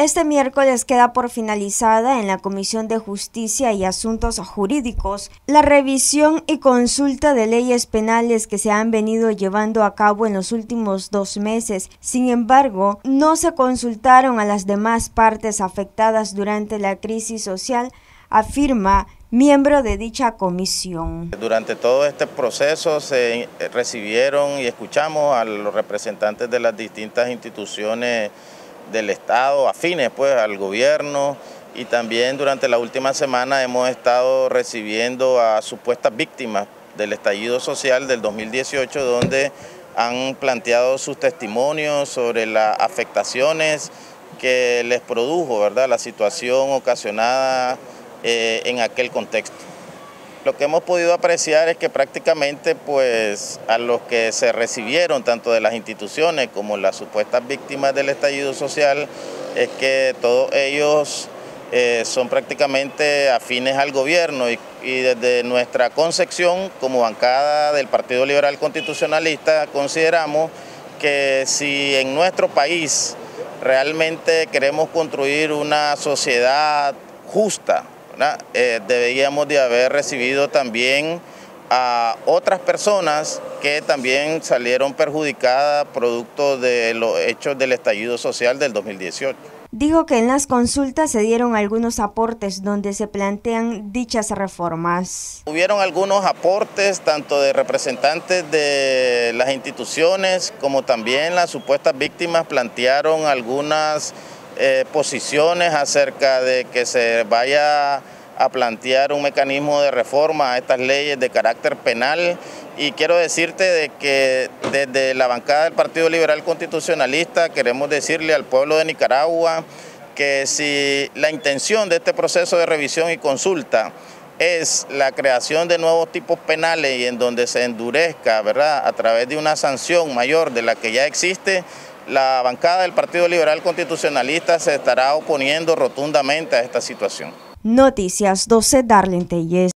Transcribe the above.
Este miércoles queda por finalizada en la Comisión de Justicia y Asuntos Jurídicos la revisión y consulta de leyes penales que se han venido llevando a cabo en los últimos dos meses. Sin embargo, no se consultaron a las demás partes afectadas durante la crisis social, afirma miembro de dicha comisión. Durante todo este proceso se recibieron y escuchamos a los representantes de las distintas instituciones del Estado, afines pues al gobierno y también durante la última semana hemos estado recibiendo a supuestas víctimas del estallido social del 2018 donde han planteado sus testimonios sobre las afectaciones que les produjo ¿verdad? la situación ocasionada eh, en aquel contexto. Lo que hemos podido apreciar es que prácticamente pues a los que se recibieron tanto de las instituciones como las supuestas víctimas del estallido social es que todos ellos eh, son prácticamente afines al gobierno y, y, desde nuestra concepción como bancada del Partido Liberal Constitucionalista consideramos que si en nuestro país realmente queremos construir una sociedad justa, eh, deberíamos de haber recibido también a otras personas que también salieron perjudicadas producto de los hechos del estallido social del 2018. Dijo que en las consultas se dieron algunos aportes donde se plantean dichas reformas. Hubieron algunos aportes tanto de representantes de las instituciones como también las supuestas víctimas plantearon algunas eh, posiciones acerca de que se vaya a plantear un mecanismo de reforma a estas leyes de carácter penal y quiero decirte de que desde la bancada del Partido Liberal Constitucionalista queremos decirle al pueblo de Nicaragua que si la intención de este proceso de revisión y consulta es la creación de nuevos tipos penales y en donde se endurezca, ¿verdad?, a través de una sanción mayor de la que ya existe, la bancada del Partido Liberal Constitucionalista se estará oponiendo rotundamente a esta situación. Noticias 12 Darlene Telles.